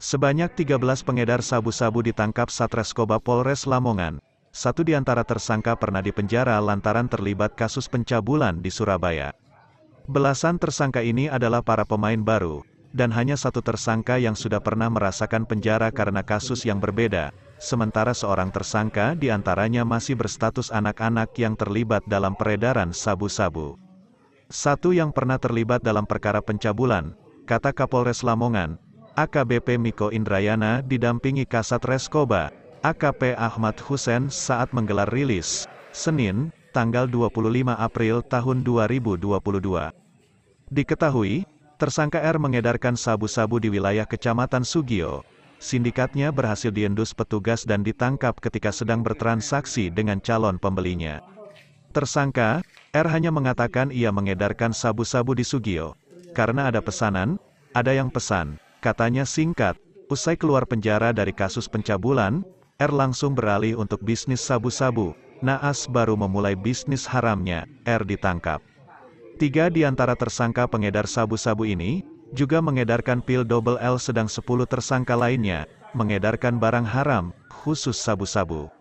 Sebanyak 13 pengedar sabu-sabu ditangkap Satreskoba Polres Lamongan. Satu di antara tersangka pernah dipenjara lantaran terlibat kasus pencabulan di Surabaya. Belasan tersangka ini adalah para pemain baru, dan hanya satu tersangka yang sudah pernah merasakan penjara karena kasus yang berbeda, sementara seorang tersangka di antaranya masih berstatus anak-anak yang terlibat dalam peredaran sabu-sabu. Satu yang pernah terlibat dalam perkara pencabulan, kata Kapolres Lamongan, AKBP Miko Indrayana didampingi Kasat Reskoba, AKP Ahmad Husen saat menggelar rilis, Senin, tanggal 25 April tahun 2022. Diketahui, tersangka R mengedarkan sabu-sabu di wilayah Kecamatan Sugio. Sindikatnya berhasil diendus petugas dan ditangkap ketika sedang bertransaksi dengan calon pembelinya. Tersangka, R hanya mengatakan ia mengedarkan sabu-sabu di Sugio. Karena ada pesanan, ada yang pesan, Katanya singkat, usai keluar penjara dari kasus pencabulan, R langsung beralih untuk bisnis sabu-sabu. Naas baru memulai bisnis haramnya, R ditangkap. Tiga di antara tersangka pengedar sabu-sabu ini, juga mengedarkan pil double L sedang 10 tersangka lainnya, mengedarkan barang haram, khusus sabu-sabu.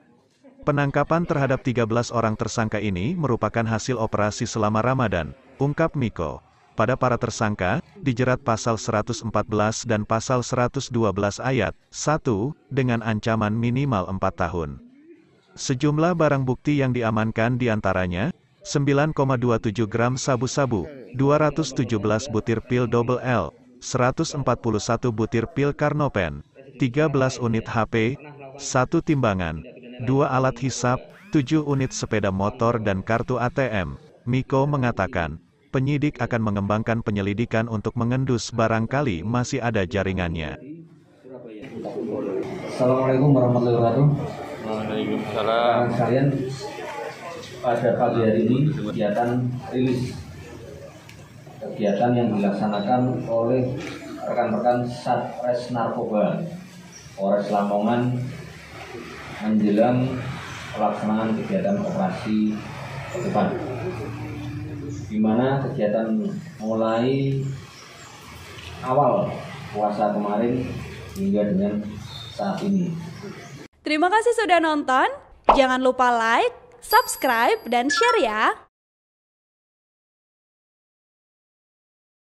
Penangkapan terhadap 13 orang tersangka ini merupakan hasil operasi selama Ramadan, ungkap Miko pada para tersangka, dijerat pasal 114 dan pasal 112 ayat 1, dengan ancaman minimal 4 tahun. Sejumlah barang bukti yang diamankan di antaranya, 9,27 gram sabu-sabu, 217 butir pil double L, 141 butir pil karnopen, 13 unit HP, 1 timbangan, 2 alat hisap, 7 unit sepeda motor dan kartu ATM. Miko mengatakan, penyidik akan mengembangkan penyelidikan untuk mengendus barangkali masih ada jaringannya. Assalamualaikum warahmatullahi wabarakatuh. Waalaikumsalam. Kalian pada pagi hari ini kegiatan rilis kegiatan yang dilaksanakan oleh rekan-rekan Satres Narkoba Polres Lamongan menjelang pelaksanaan kegiatan operasi depan di mana kegiatan mulai awal puasa kemarin hingga dengan saat ini. Terima kasih sudah nonton. Jangan lupa like, subscribe, dan share ya.